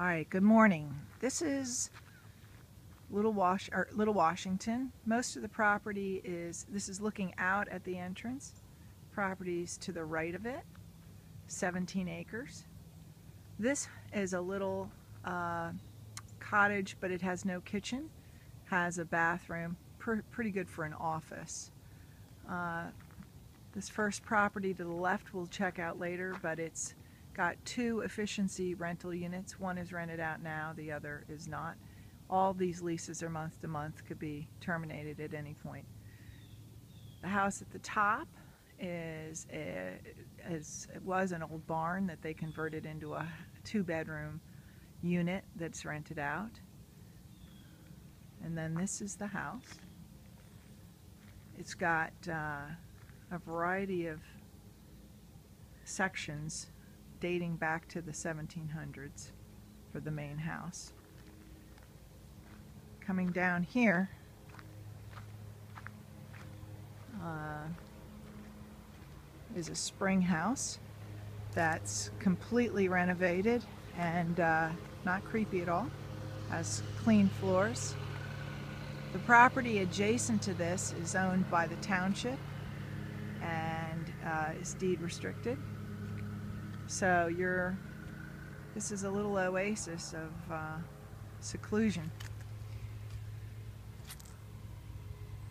All right, good morning. This is Little Wash or Little Washington. Most of the property is this is looking out at the entrance. Properties to the right of it, 17 acres. This is a little uh, cottage, but it has no kitchen. Has a bathroom, pr pretty good for an office. Uh, this first property to the left we'll check out later, but it's got two efficiency rental units. One is rented out now, the other is not. All these leases are month to month, could be terminated at any point. The house at the top is, a, is it was an old barn that they converted into a two bedroom unit that's rented out. And then this is the house. It's got uh, a variety of sections dating back to the 1700s for the main house. Coming down here, uh, is a spring house that's completely renovated and uh, not creepy at all. Has clean floors. The property adjacent to this is owned by the township and uh, is deed restricted. So you're, this is a little oasis of uh, seclusion.